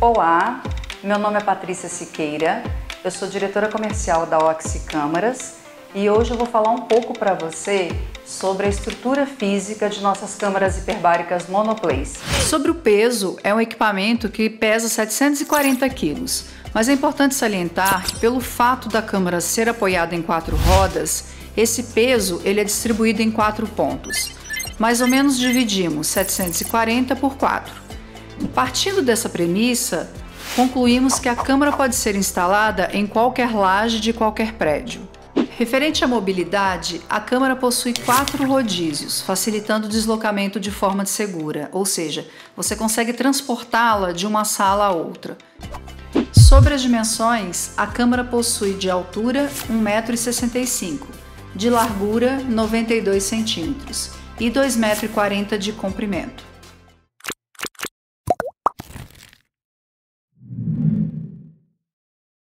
Olá, meu nome é Patrícia Siqueira, eu sou diretora comercial da Oxy Câmaras e hoje eu vou falar um pouco para você sobre a estrutura física de nossas câmaras hiperbáricas monoplace. Sobre o peso, é um equipamento que pesa 740 quilos, mas é importante salientar que pelo fato da câmara ser apoiada em quatro rodas, esse peso ele é distribuído em quatro pontos. Mais ou menos dividimos 740 por 4. Partindo dessa premissa, concluímos que a câmara pode ser instalada em qualquer laje de qualquer prédio. Referente à mobilidade, a câmara possui quatro rodízios, facilitando o deslocamento de forma segura, ou seja, você consegue transportá-la de uma sala a outra. Sobre as dimensões, a câmara possui de altura 1,65m, de largura 92 cm e 2,40m de comprimento.